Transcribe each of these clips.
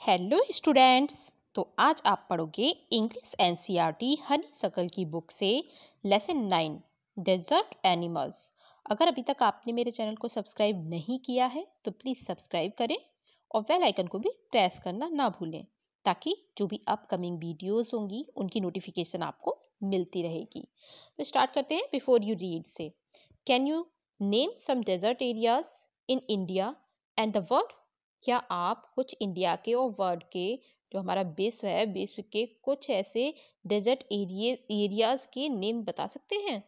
Hello students तो आज आप पढ़ोगे इंग्लिश एनसीईआरटी हनी सकल की बुक से लेसन नाइन डेजर्ट एनिमल्स अगर अभी तक आपने मेरे चैनल को सब्सक्राइब नहीं किया है तो प्लीज़ सब्सक्राइब करें और बेल आइकन को भी प्रेस करना ना भूलें, ताकि जो भी अपकमिंग वीडियोस होंगी, उनकी नोटिफिकेशन आपको मिलती रहेगी। तो स्टार्ट करते हैं बिफोर यू रीड से। Can you name some desert areas in India and the world क्या आप कुछ इंडिया के और वर्ल्ड के, जो हमारा विश्व है, विश्व के कुछ ऐसे डेजर्ट एरिए एरियाज़ के नेम बता सकते हैं?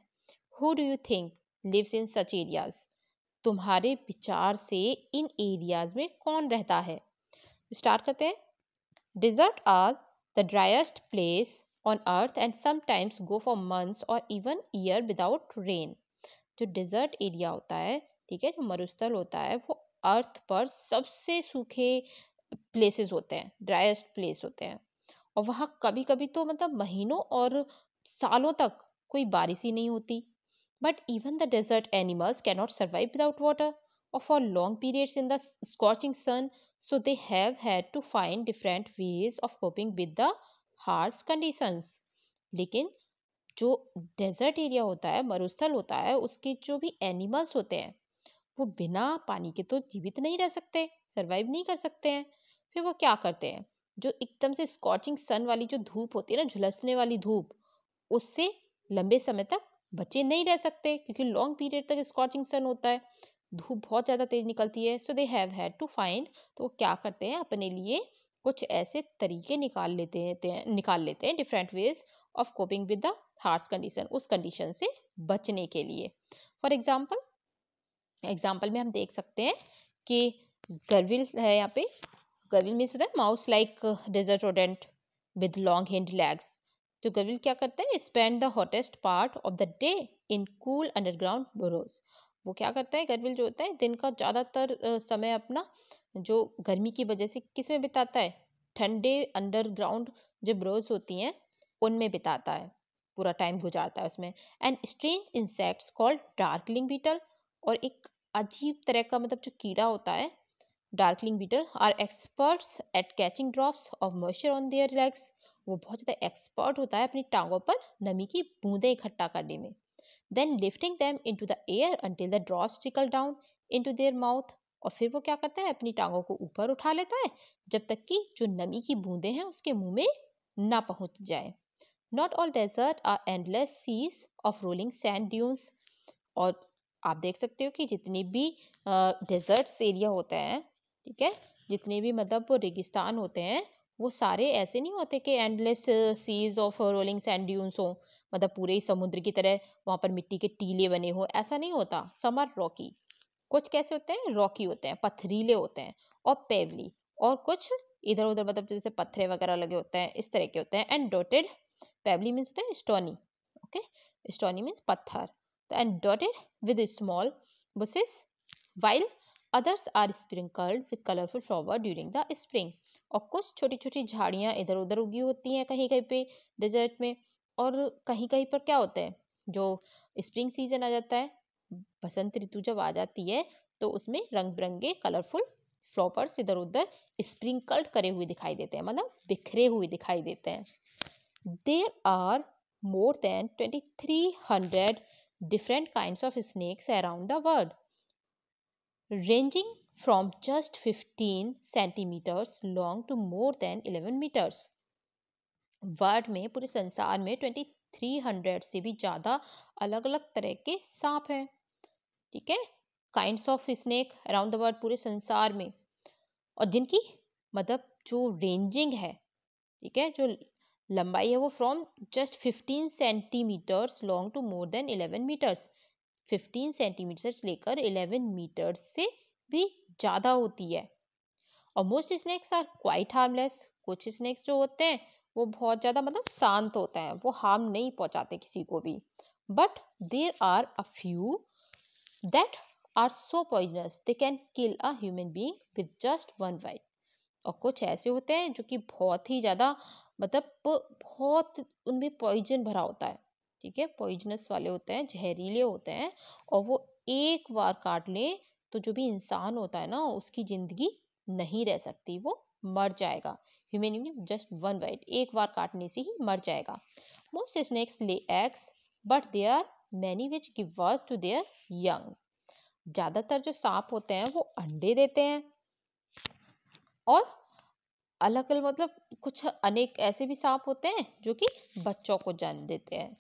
Who do you think lives in such areas तुम्हारे विचार से इन एरियाज़ में कौन रहता है? स्टार्ट करते हैं। Deserts are the driest place on earth and sometimes go for months or even year without rain जो डिजर्ट एरिया होता है, ठीक है, जो मरुस्थल होता है, वो अर्थ पर सबसे सूखे प्लेसेस होते हैं ड्राइस्ट प्लेस होते हैं। और वहाँ कभी कभी तो मतलब महीनों और सालों तक कोई बारिश ही नहीं होती। But even the desert animals can not survive without water or for long periods in the scorching sun so they have had to find different ways of coping with the harsh conditions लेकिन जो desert area होता है, मरुस्थल होता है, उसके जो भी एनिमल्स होते हैं वो बिना पानी के तो जीवित नहीं रह सकते सरवाइव नहीं कर सकते हैं। फिर वो क्या करते हैं? जो एकदम से स्कॉचिंग सन वाली जो धूप होती है ना, झुलसने वाली धूप, उससे लंबे समय तक बचे नहीं रह सकते, क्योंकि लॉन्ग पीरियड तक स्कॉचिंग सन होता है। धूप बहुत ज़्यादा तेज निकलती है so they have had to find तो वो क्या करते हैं? अपने लिए कुछ ऐसे तरीके निकाल लेते हैं निकाल लेते हैं different ways of coping with the harsh condition उस कंडीशन से बचने के लिए। फॉर एग्ज़ाम्पल एग्ज़ाम्पल में हम देख सकते हैं कि गर्विल है यहाँ पे। गर्विल मीन्स होता है mouse like desert rodent with long hind legs तो गर्विल क्या करते हैं? Spend the hottest part of the day in cool underground burrows वो क्या करता है? गर्विल जो होता है, दिन का ज़्यादातर समय अपना जो गर्मी की वजह से किसमें बिताता है? ठंडे अंडरग्राउंड जो ब्रोज होती हैं, उनमें बिताता है। पूरा टाइम गुजारता है उसमें। And strange insects called darkling beetle और एक अजीब तरह का मतलब जो कीड़ा होता है darkling beetle are experts at catching drops of moisture on their legs वो बहुत ज़्यादा एक्सपर्ट होता है अपनी टांगों पर नमी की बूंदें इकट्ठा करने में। Then lifting them into the air until the drops trickle down into their mouth और फिर वो क्या करता है? अपनी टांगों को ऊपर उठा लेता है, जब तक कि जो नमी की बूंदें हैं उसके मुँह में ना पहुँच जाए। Not all desert are endless seas of rolling sand dunes और आप देख सकते हो कि जितने भी डेजर्ट्स एरिया होते हैं, ठीक है? जितने भी मतलब रेगिस्तान होते हैं, वो सारे ऐसे नहीं होते कि endless seas of rolling sand dunes हो। मतलब पूरे ही समुद्र की तरह वहाँ पर मिट्टी के टीले बने हो, ऐसा नहीं होता। समर रॉकी कुछ कैसे होते हैं? रॉकी होते हैं, पथरीले होते हैं और पेवली और कुछ इधर उधर मतलब जैसे पत्थरे वगैरह लगे होते हैं, इस तरह के होते हैं। एंड डोटेड पेवली मीन्स होते हैं स्टोनी ओके स्टोनी मीन्स पत्थर। And dotted with small bushes, while others are sprinkled with colorful flower during the spring. और कुछ छोटी छोटी झाड़ियाँ इधर उधर उगी होती हैं कहीं कहीं पे डेजर्ट में, और कहीं कहीं पर क्या होता है? जो स्प्रिंग सीज़न आ जाता है, बसंत ऋतु जब आ जाती है तो उसमें रंग बिरंगे कलरफुल फ्लावर्स इधर उधर स्प्रिंकल्ड करे हुए दिखाई देते हैं मतलब बिखरे हुए दिखाई देते हैं। There are more than twenty three hundred different kinds of snakes around the world, ranging from just 15 centimeters long to more than 11 meters. World में पूरे संसार में 2300 से भी ज़्यादा अलग अलग तरह के सांप हैं ठीक है kinds of snake around the world पूरे संसार में और जिनकी मतलब जो रेंजिंग है ठीक है जो लंबाई है वो from just fifteen centimetres long to more than eleven metres fifteen centimetre से लेकर इलेवन मीटर्स से भी ज़्यादा होती है। और most snakes are quite harmless कुछ स्नैक्स जो होते हैं, वो बहुत ज़्यादा मतलब शांत होते हैं, वो हार्म नहीं पहुँचाते किसी को भी। But there are a few that are so poisonous they can kill a human being with just one bite और कुछ ऐसे होते हैं जो कि बहुत ही ज़्यादा मतलब बहुत उनमें पॉइजन भरा होता है, ठीक है? पॉइजनस वाले होते हैं, जहरीले होते हैं और वो एक बार काट ले तो जो भी इंसान होता है ना, उसकी ज़िंदगी नहीं रह सकती, वो मर जाएगा। Human means just one bite एक बार काटने से ही मर जाएगा। Most snakes lay eggs but they are many which give birth to their young ज़्यादातर जो सांप होते हैं, वो अंडे देते हैं और अलग अलग मतलब कुछ अनेक ऐसे भी सांप होते हैं, जो कि बच्चों को जन्म देते हैं,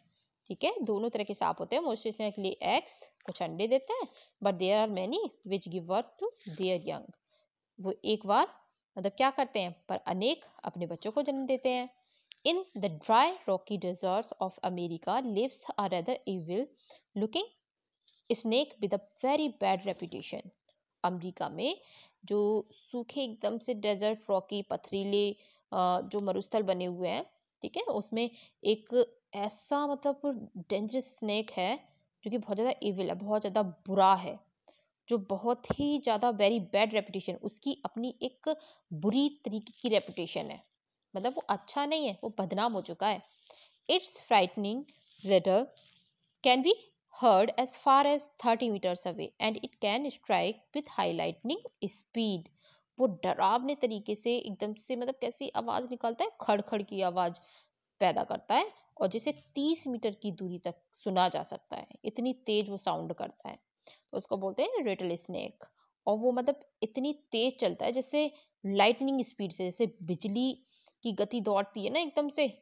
ठीक है? दोनों तरह के सांप होते हैं। मोस्ट स्नेक एग्स कुछ अंडे देते हैं but there are many which give birth to their young वो एक बार मतलब क्या करते हैं? पर अनेक अपने बच्चों को जन्म देते हैं। In the dry rocky deserts of America lives are rather evil looking snake with a very bad reputation America में जो सूखे एकदम से डेजर्ट रॉकी पथरीले जो मरुस्थल बने हुए हैं, ठीक है? उसमें एक ऐसा मतलब डेंजरस स्नेक है, जो कि बहुत ज़्यादा इविल है, बहुत ज़्यादा बुरा है, जो बहुत ही ज़्यादा वेरी बैड रेपुटेशन उसकी अपनी एक बुरी तरीके की रेपुटेशन है। मतलब वो अच्छा नहीं है, वो बदनाम हो चुका है। Its frightening rattle can be heard as far as thirty metres away and it can strike with lightning speed वो डरावने तरीके से एकदम से मतलब कैसी आवाज़ निकलता है? खड़ खड़ की आवाज़ पैदा करता है, और जिसे तीस मीटर की दूरी तक सुना जा सकता है। इतनी तेज वो साउंड करता है। तो उसको बोलते हैं रेटल स्नेक और वो मतलब इतनी तेज चलता है जैसे लाइटनिंग स्पीड से, जैसे बिजली की गति दौड़ती है ना एकदम से,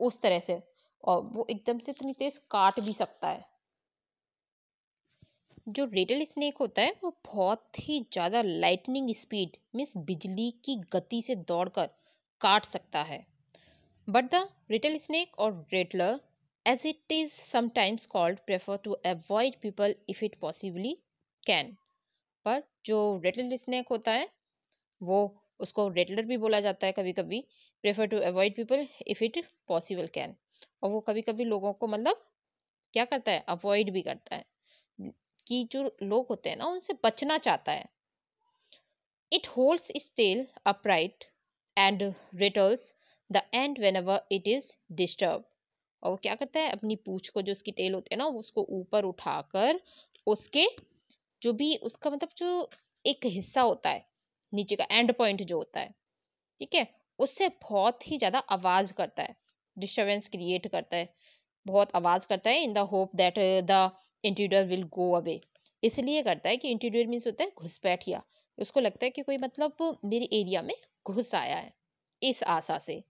उस तरह से। और वो एकदम से इतनी तेज काट भी सकता है। जो रेटल स्नेक होता है, वो बहुत ही ज़्यादा लाइटनिंग स्पीड मीन्स बिजली की गति से दौड़कर काट सकता है। But the रिटल snake or रेटलर as it is sometimes called, prefer to avoid people if it possibly can. पर जो रेटल स्नैक होता है, वो उसको रेटलर भी बोला जाता है कभी कभी prefer to avoid people if it possible can और वो कभी कभी लोगों को मतलब क्या करता है अवॉइड भी करता है। कि जो लोग होते हैं ना, उनसे बचना चाहता है। It holds its tail upright and rattles the end whenever it is disturb और वो क्या करता है? अपनी पूछ को जो उसकी टेल होती है ना, उसको ऊपर उठाकर उसके जो भी उसका मतलब जो एक हिस्सा होता है, नीचे का एंड पॉइंट जो होता है, ठीक है? उससे बहुत ही ज़्यादा आवाज़ करता है डिस्टर्बेंस क्रिएट करता है, बहुत आवाज़ करता है in the hope that the intruder will go away इसलिए करता है कि इंटीरियर मीन्स होता है घुसपैठिया उसको लगता है कि कोई मतलब मेरे एरिया में घुस आया है इस आशा से।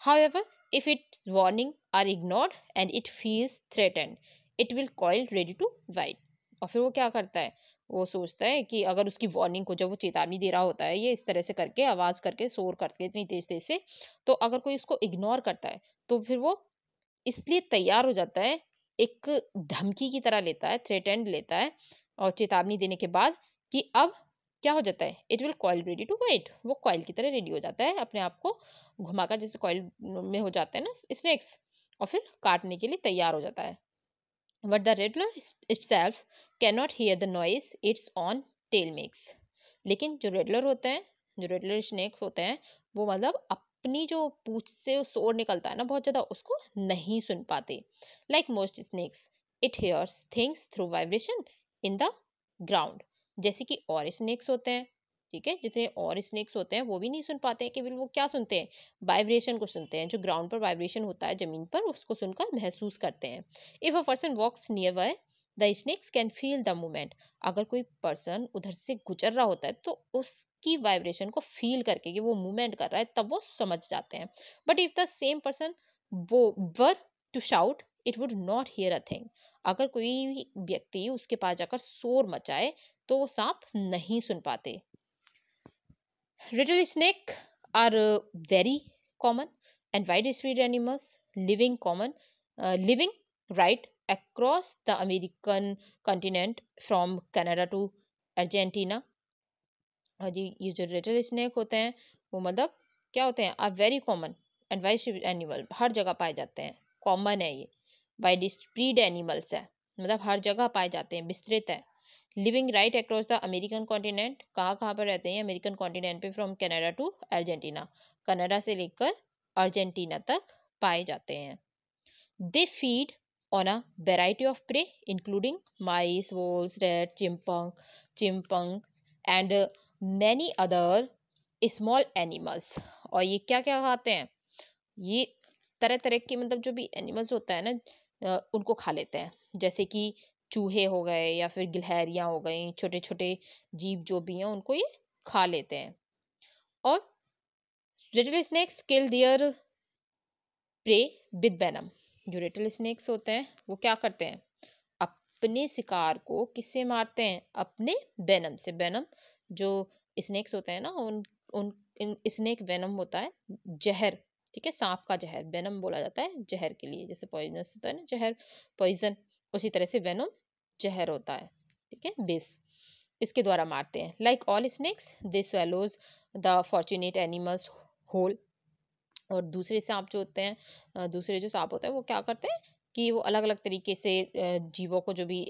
However, if its warning are ignored and it feels threatened, it will coil ready to bite और फिर वो क्या करता है? वो सोचता है कि अगर उसकी वार्निंग को जब वो चेतावनी दे रहा होता है ये इस तरह से करके आवाज़ करके शोर करके इतनी तेज तेज से तो अगर कोई उसको इग्नोर करता है तो फिर वो इसलिए तैयार हो जाता है एक धमकी की तरह लेता है थ्रेटेंड लेता है और चेतावनी देने के बाद कि अब क्या हो जाता है? It will coil ready to bite वो कॉइल की तरह रेडी हो जाता है अपने आप को घुमाकर, जैसे कॉयल में हो जाते हैं ना स्नेक्स और फिर काटने के लिए तैयार हो जाता है। But the rattler self can not hear the noise its own tail makes लेकिन जो रेडलर होते हैं, जो रेडलर स्नेक्स होते हैं, वो मतलब अपनी जो पूछ से शोर निकलता है ना बहुत ज़्यादा, उसको नहीं सुन पाते। Like most snakes it hears things through vibration in the ground जैसे कि और स्नेक्स होते हैं, ठीक है? जितने और स्नेक्स होते हैं, वो भी नहीं सुन पाते हैं केवल वो क्या सुनते हैं। वाइब्रेशन को सुनते हैं, जो ग्राउंड पर वाइब्रेशन होता है, ज़मीन पर, उसको सुनकर महसूस करते हैं। If a person walks nearby the snakes can feel the movement अगर कोई पर्सन उधर से गुजर रहा होता है तो उसकी वाइब्रेशन को फील करके कि वो मूवमेंट कर रहा है, तब वो समझ जाते हैं। But if the same person वो were to shout, it would not hear a thing. अगर कोई व्यक्ति उसके पास जाकर शोर मचाए तो वो सांप नहीं सुन पाते। Rattlesnake are very common and wide spread animals living common living right across the American continent from Canada to Argentina और जी, ये जो रेटर स्नैक होते हैं, वो मतलब क्या होते हैं are very common and wide spread animal हर जगह पाए जाते हैं कॉमन है ये वाइड स्प्रीड एनिमल्स है मतलब हर जगह पाए जाते हैं, विस्तृत है living right across the American continent कहाँ कहाँ पर रहते हैं अमेरिकन कॉन्टिनेंट पे from Canada to Argentina Canada से लेकर अर्जेंटीना तक पाए जाते हैं they feed on a variety of prey including mice voles rat chipmunk chipmunk and many other small animals और ये क्या क्या खाते हैं? ये तरह तरह के मतलब जो भी एनिमल्स होता है ना उनको खा लेते हैं। जैसे कि चूहे हो गए या फिर गिलहरियाँ हो गई छोटे छोटे जीव जो भी हैं, उनको ये खा लेते हैं। और little snakes kill their prey with venom जो लिटिल स्नेक्स होते हैं, वो क्या करते हैं? अपने शिकार को किससे मारते हैं? अपने बैनम से। वेनम जो स्नेक्स होते हैं ना, उन उन स्नेक वेनम होता है, जहर, ठीक है? सांप का जहर वेनम बोला जाता है, जहर के लिए, जैसे पॉइजनस होता है ना, जहर पॉइजन उसी तरह से वेनम जहर होता है, ठीक है? बिस, इसके द्वारा मारते हैं। Like all snakes they swallows the fortunate animals whole और दूसरे सांप जो होते हैं दूसरे जो सांप होते हैं, वो क्या करते हैं कि वो अलग अलग तरीके से जीवों को जो भी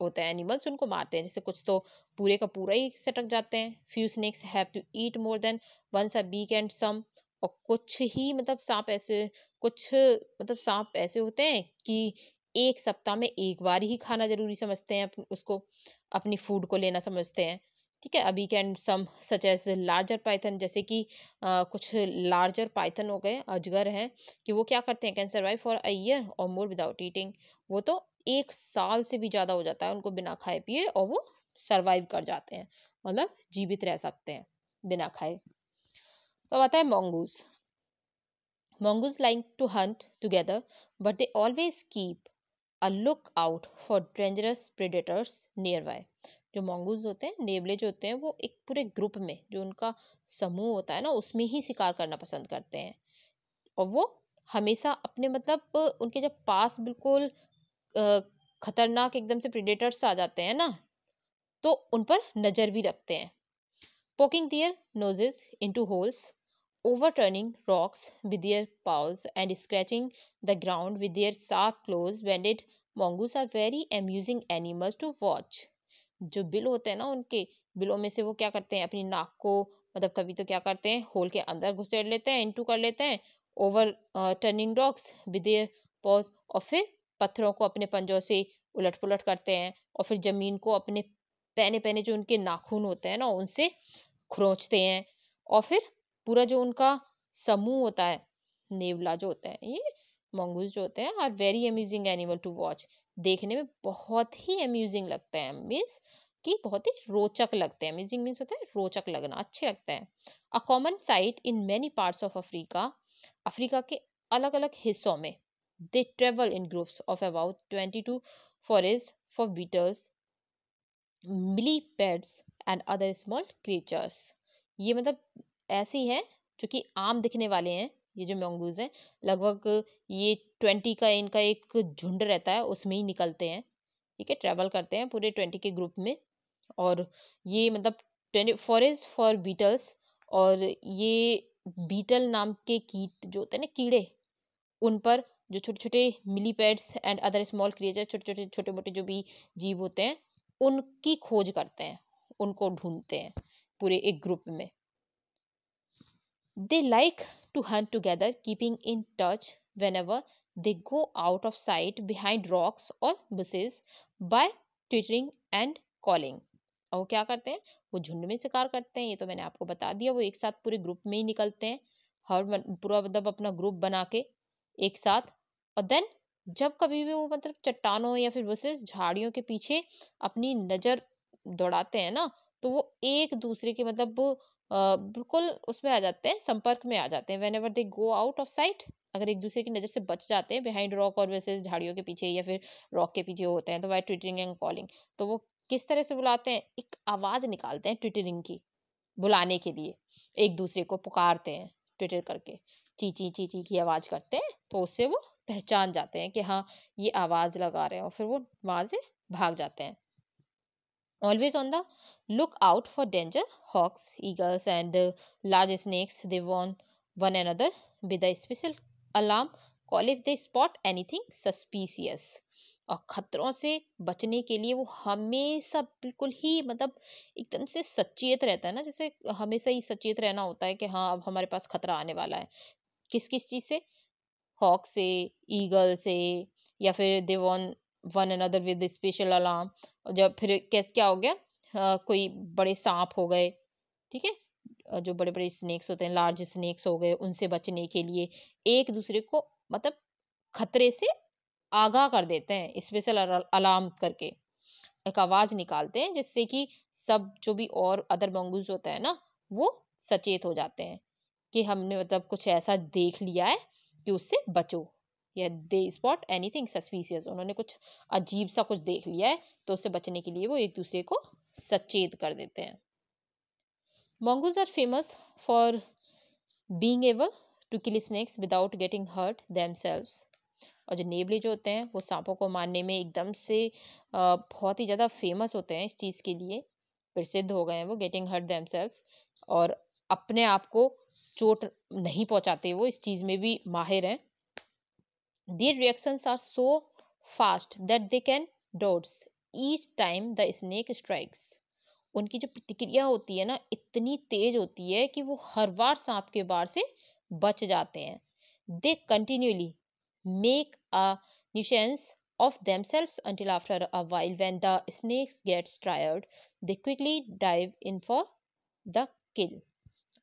होता है एनिमल्स उनको मारते हैं। जैसे कुछ तो पूरे का पूरा ही सटक जाते हैं। Few snakes have to eat more than once a week and some और कुछ ही मतलब सांप ऐसे कुछ मतलब सांप ऐसे होते हैं कि एक सप्ताह में एक बार ही खाना ज़रूरी समझते हैं उसको अपनी फ़ूड को लेना समझते हैं। ठीक है? अभी can some such as larger python जैसे कि आ, कुछ लार्जर पाइथन हो गए अजगर हैं कि वो क्या करते हैं? Can survive for a year or more without eating वो तो एक साल से भी ज़्यादा हो जाता है उनको बिना खाए पिए और वो सरवाइव कर जाते हैं। मतलब जीवित रह सकते हैं बिना खाए। तो आता है mongoose mongoose like to hunt together but they always keep a look out for dangerous predators nearby जो मोंगूज होते हैं, नेवले जो होते हैं, वो एक पूरे ग्रुप में, जो उनका समूह होता है ना, उसमें ही शिकार करना पसंद करते हैं। और वो हमेशा अपने मतलब उनके जब पास बिल्कुल खतरनाक एकदम से प्रिडेटर्स आ जाते हैं ना तो उन पर नज़र भी रखते हैं। Poking their noses into holes overturning rocks with their paws and scratching the ground with their sharp claws banded mongoose are very amusing animals to watch जो बिल होते हैं ना उनके, बिलों में से वो क्या करते हैं, अपनी नाक को मतलब कभी तो क्या करते हैं होल के अंदर घुसेड़ लेते हैं इंटू कर लेते हैं overturning dogs with paws और फिर पत्थरों को अपने पंजों से उलट पुलट करते हैं और फिर ज़मीन को अपने पहने पहने जो उनके नाखून होते हैं ना, उनसे खरोंचते हैं। और फिर पूरा जो उनका समूह होता है, नेवला जो होता है, ये मंगूस जो होते हैं are very amusing animal to watch देखने में बहुत ही अम्यूजिंग लगता है मीन्स कि बहुत ही रोचक लगते हैं। अम्यूजिंग मीन्स होता है रोचक लगना, अच्छे लगते हैं। A common sight in many parts of Africa Africa के अलग अलग हिस्सों में they travel in groups of about twenty to forage for beetles millipedes and other small creatures ये मतलब ऐसी हैं जो कि आम दिखने वाले हैं, ये जो मंगूज हैं। लगभग ये ट्वेंटी का इनका एक झुंड रहता है, उसमें ही निकलते हैं। ठीक है ट्रैवल करते हैं पूरे ट्वेंटी के ग्रुप में। और ये मतलब ट्वेंटी फॉरेस्ट फॉर बीटल्स और ये बीटल नाम के कीट जो होते हैं ना कीड़े, उन पर जो छोटे छोटे millipedes and other small creature छोटे छोटे छोटे मोटे जो भी जीव होते हैं उनकी खोज करते हैं उनको ढूंढते हैं पूरे एक ग्रुप में। They like to hunt together, keeping in touch whenever they go out of sight behind rocks or bushes by twittering and calling. और वो क्या करते हैं? वो झुंड में शिकार करते हैं ये तो मैंने आपको बता दिया वो एक साथ पूरे ग्रुप में ही निकलते हैं। हर पूरा मतलब अपना ग्रुप बना के एक साथ। और देन जब कभी भी वो मतलब चट्टानों या फिर बुसेस झाड़ियों के पीछे अपनी नज़र दौड़ाते हैं ना तो वो एक दूसरे के मतलब बिल्कुल उसमें आ जाते हैं, संपर्क में आ जाते हैं। Whenever they go out of sight अगर एक दूसरे की नज़र से बच जाते हैं बिहाइंड रॉक और वैसे झाड़ियों के पीछे या फिर रॉक के पीछे होते हैं तो वाई ट्विटरिंग एंड कॉलिंग तो वो किस तरह से बुलाते हैं? एक आवाज़ निकालते हैं ट्विटरिंग की, बुलाने के लिए। एक दूसरे को पुकारते हैं ट्विटर करके। ची ची ची ची की आवाज़ करते हैं तो उससे वो पहचान जाते हैं कि हाँ ये आवाज़ लगा रहे हैं और फिर वो वहाँ से भाग जाते हैं। Always on the look out for danger hawks eagles and large snakes they warn one another with a special alarm call if they spot anything suspicious और खतरों से बचने के लिए वो हमेशा बिल्कुल ही मतलब एकदम से सचेत रहता है ना, जैसे हमेशा ही सचेत रहना होता है कि हाँ अब हमारे पास खतरा आने वाला है। किस किस चीज़ से? हॉक से ईगल से या फिर they warn one another with special alarm जब फिर कैस क्या हो गया? आ, कोई बड़े सांप हो गए ठीक है? जो बड़े बड़े स्नेक्स होते हैं लार्ज स्नेक्स हो गए उनसे बचने के लिए एक दूसरे को मतलब खतरे से आगाह कर देते हैं स्पेशल अलार्म करके। एक आवाज़ निकालते हैं जिससे कि सब जो भी और अदर मंगूज होता है ना वो सचेत हो जाते हैं। कि हमने मतलब कुछ ऐसा देख लिया है कि उससे बचो। या दे स्पॉट एनीथिंग सस्पिशियस उन्होंने कुछ अजीब सा कुछ देख लिया है तो उससे बचने के लिए वो एक दूसरे को सचेत कर देते हैं। Mongoose are famous for being able to kill snakes without getting hurt themselves. और जो नेबले जो होते हैं, वो सांपों को मारने में एकदम से बहुत ही ज़्यादा फ़ेमस होते हैं इस चीज़ के लिए। प्रसिद्ध हो गए हैं वो गेटिंग हर्ट दैमसेल्फ और अपने आप को चोट नहीं पहुंचाते, वो इस चीज़ में भी माहिर हैं। Their reactions are so fast that they can dodge each time the snake strikes उनकी जो प्रतिक्रिया होती है ना, इतनी तेज होती है कि वो हर बार सांप के बार से बच जाते हैं। They continuously make a nuisance of themselves until after a while when the snakes gets tired, they quickly dive in for the kill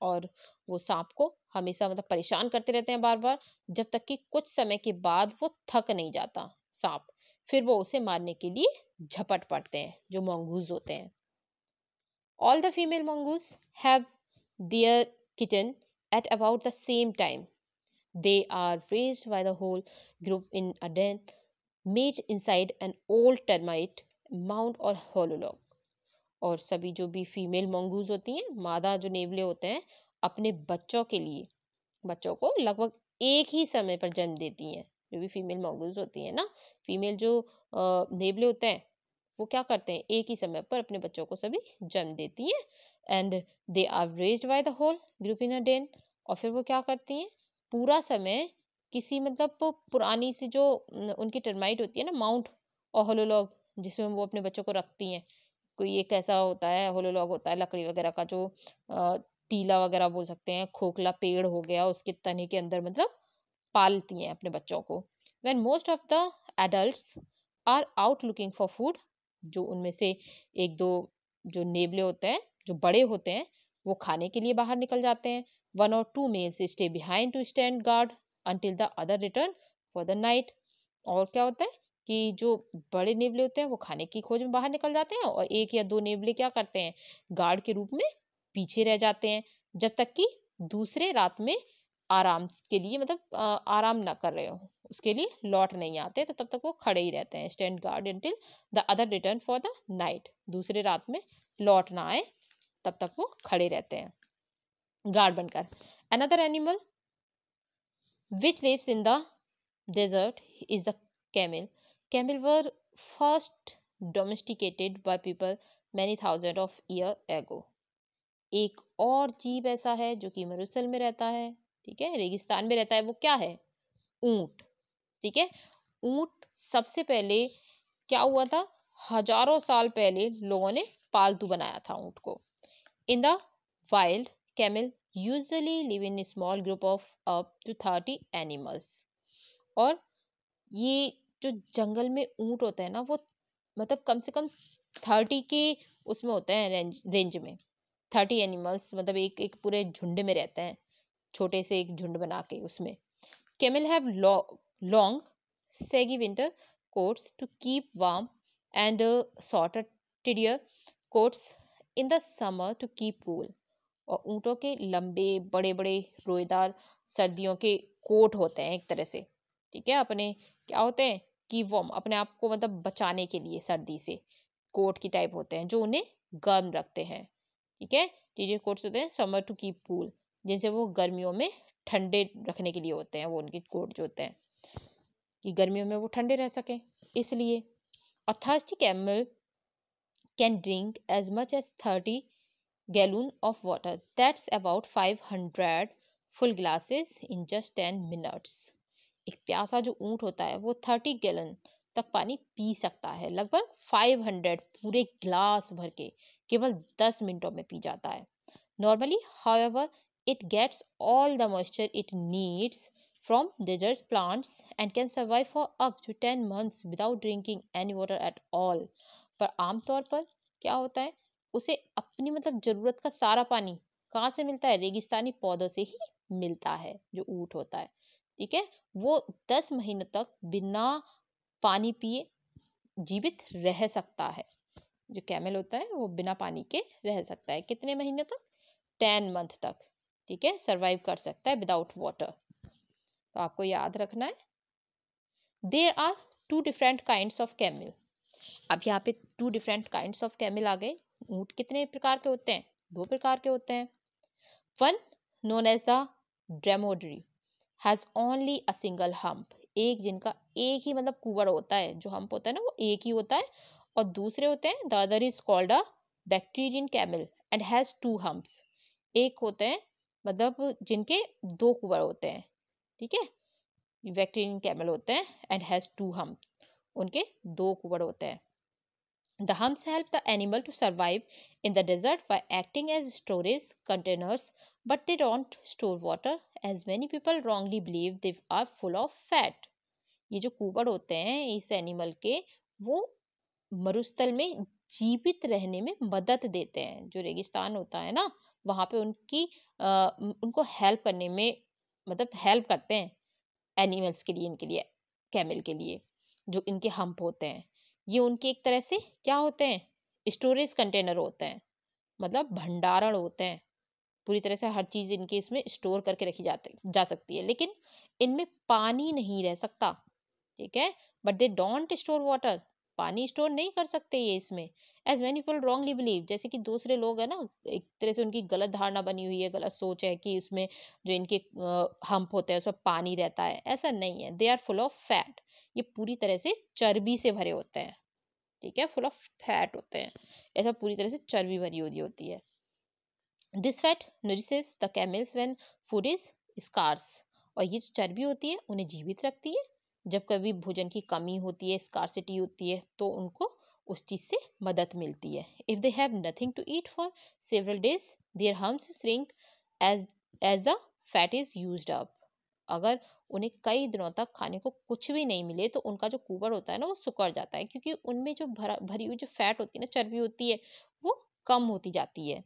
और वो सांप को हमेशा मतलब परेशान करते रहते हैं बार बार जब तक कि कुछ समय के बाद वो थक नहीं जाता सांप। फिर वो उसे मारने के लिए झपट पड़ते हैं, जो मंगूज होते हैं। All the female mongoose have their kittens at about the same time They are raised by the whole group in a den, made inside old termite mound or hollow log. और सभी जो भी female mongoose होती हैं, मादा जो नेवले होते हैं, अपने बच्चों के लिए, बच्चों को लगभग एक ही समय पर जन्म देती हैं, जो भी फीमेल मंगूज होती हैं ना फीमेल जो नेवले होते हैं, वो क्या करते हैं, एक ही समय पर अपने बच्चों को सभी जन्म देती हैं and they are raised by the whole group in den और फिर वो क्या करती हैं, पूरा समय किसी मतलब पुरानी सी जो, उनकी टर्माइट होती है ना माउंट ओहलोलॉग जिसमें वो अपने बच्चों को रखती हैं कोई एक ऐसा होता है होलोलॉग होता है, लकड़ी वगैरह का जो टीला वगैरह बोल सकते हैं, खोखला पेड़ हो गया, उसके तने के अंदर मतलब पालती हैं अपने बच्चों को। When most of the adult are out looking for food जो उनमें से एक दो जो नेबले होते हैं, जो बड़े होते हैं, वो खाने के लिए बाहर निकल जाते हैं। One or two males stay behind to stand guard until the other return for the night और क्या होता है? कि जो बड़े नेवले होते हैं, वो खाने की खोज में बाहर निकल जाते हैं और एक या दो नेवले क्या करते हैं गार्ड के रूप में पीछे रह जाते हैं, जब तक कि दूसरे रात में आराम के लिए मतलब आराम ना कर रहे हो, उसके लिए लौट नहीं आते तो तब तक वो खड़े ही रहते हैं stand guard until the other return for the night दूसरे रात में लौट ना आए, तब तक वो खड़े रहते हैं गार्ड बनकर। Another animal which lives in the desert is the camel camel were first domesticated by people many thousand of year ago एक और जीव ऐसा है जो कि मरुस्थल में रहता है, ठीक है? रेगिस्तान में रहता है, वो क्या है? ऊँट, ठीक है? ऊँट सबसे पहले क्या हुआ था? हज़ारों साल पहले लोगों ने पालतू बनाया था ऊँट को। In the wild usually live in a small group of up to 30 animals. और ये जो जंगल में ऊँट होता है ना, वो मतलब कम से कम थर्टी के उसमें होते हैं रेंज रेंज में। थर्टी एनिमल्स मतलब एक एक पूरे झुंड में रहते हैं, छोटे से एक झुंड बना के उसमें। Camel have long, shaggy winter coats to keep warm and shorter tidier coats in the summer to keep cool. और ऊँटों के लंबे बड़े बड़े रोएदार सर्दियों के कोट होते हैं एक तरह से। ठीक है, अपने क्या होते हैं? कि वो अपने आप को मतलब बचाने के लिए सर्दी से कोट की टाइप होते हैं, जो उन्हें गर्म रखते हैं, ठीक है टीजर कोट्स होते हैं समर टू कीप कूल जिनसे वो गर्मियों में ठंडे रखने के लिए होते हैं, वो उनके कोट जो होते हैं, कि गर्मियों में वो ठंडे रह सकें इसलिए a thirsty camel can as as much as 30 gallon of water. That's about 500 full glasses in just 10 minutes. एक प्यासा जो ऊँट होता है, वो 30 गैलन तक पानी पी सकता है। लगभग 500 पूरे ग्लास भर के केवल 10 मिनटों में पी जाता है। Normally however it gets all the moisture it needs from desert plants and can survive for up to 10 months without drinking any water at all. पर आमतौर पर क्या होता है? उसे अपनी मतलब ज़रूरत का सारा पानी कहाँ से मिलता है? रेगिस्तानी पौधों से ही मिलता है जो ऊँट होता है। ठीक है? वो दस महीने तक बिना पानी पिए जीवित रह सकता है। जो कैमल होता है, वो बिना पानी के रह सकता है। कितने महीने तक? टेन मंथ तक, ठीक है? सरवाइव कर सकता है विदाउट वाटर तो आपको याद रखना है। There are two different kind of camel अब यहाँ पे two different kind of camel आ गए। ऊँट कितने प्रकार के होते हैं? दो प्रकार के होते हैं। One known as the dromedary has only a single hump एक जिनका एक ही मतलब कुवर होता है जो हम्प होता है ना वो एक ही होता है और दूसरे होते हैं the other is called a Bactrian camel and has two humps एक होते हैं मतलब जिनके दो कुवर होते हैं ठीक है? बैक्टीरियन कैमल होते हैं एंड हैज़ टू हम्प उनके दो कुवर होते हैं। The humps help the animal to survive in the desert by acting as storage containers, but they don't store water as many people wrongly believe they are full of fat. ये जो कुबड़ होते हैं इस एनिमल के वो मरुस्थल में जीवित रहने में मदद देते हैं। जो रेगिस्तान होता है ना वहाँ पे उनकी आ, उनको हेल्प करने में मतलब हेल्प करते हैं एनिमल्स के लिए इनके लिए कैमल के लिए जो इनके हम्प होते हैं। ये उनके एक तरह से क्या होते हैं? स्टोरेज कंटेनर होते हैं। मतलब भंडारण होते हैं। पूरी तरह से हर चीज़ इनके इसमें स्टोर करके रखी जाती, जा सकती है। लेकिन इनमें पानी नहीं रह सकता, ठीक है? But they don't store water पानी स्टोर नहीं कर सकते ये इसमें। As many people wrongly believe जैसे कि दूसरे लोग है ना, एक तरह से उनकी गलत धारणा बनी हुई है, गलत सोच है कि उसमें जो इनके हम्प होते हैं, उसमें पानी रहता है। ऐसा नहीं है। They are full of fat ये पूरी तरह से चर्बी से भरे होते हैं, ठीक है? फुल ऑफ़ फैट होते हैं। ऐसा पूरी तरह से चर्बी भरी हुई होती है। This fat nourishes the camels when food is scarce और ये जो चर्बी होती है, उन्हें जीवित रखती है। जब कभी भोजन की कमी होती है स्कारसिटी होती है तो उनको उस चीज़ से मदद मिलती है। If they have nothing to eat for several days their humps shrink as as the fat is use up अगर उन्हें कई दिनों तक खाने को कुछ भी नहीं मिले तो उनका जो कुबर होता है ना, वो सुकड़ जाता है। क्योंकि उनमें जो भरा, भरी हुई जो फैट होती है ना, चर्बी होती है, वो कम होती जाती है।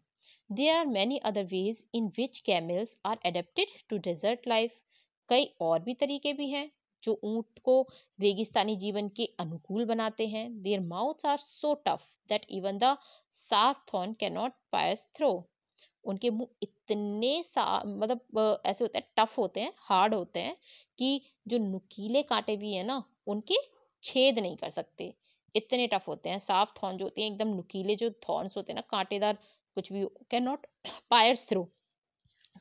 There are many other ways in which camels are adapted to desert life कई और भी तरीके भी हैं, जो ऊँट को रेगिस्तानी जीवन के अनुकूल बनाते हैं। Their mouths are so tough that even the sharp thorn can not pierce through उनके मुँह इतने सा मतलब ऐसे होते हैं टफ होते हैं हार्ड होते हैं कि जो नुकीले कांटे भी है ना, उनके छेद नहीं कर सकते। इतने टफ होते हैं साफ़ थॉर्न जो होते हैं, एकदम नुकीले जो थॉर्न्स होते हैं ना, कांटेदार कुछ भी कैन नॉट पायर्स थ्रू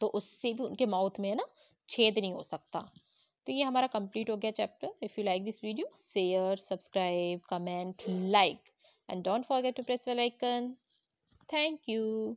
तो उससे भी उनके माउथ में है ना, छेद नहीं हो सकता। तो ये हमारा कंप्लीट हो गया chapter if you like this video share subscribe comment like and don't forget to press bell icon thank you